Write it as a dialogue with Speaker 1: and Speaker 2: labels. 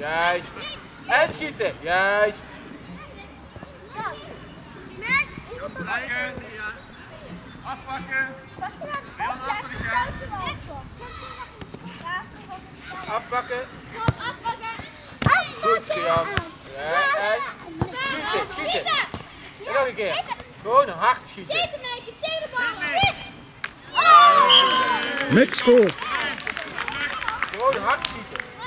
Speaker 1: Juist. En schieten. Juist.
Speaker 2: Afpakken. Afpakken.
Speaker 1: Afpakken. Goed, gedaan. Ja, en schieten, schieten. En nog een keer. Gewoon hard schieten.
Speaker 3: Mick scoort.
Speaker 1: Gewoon hard schieten.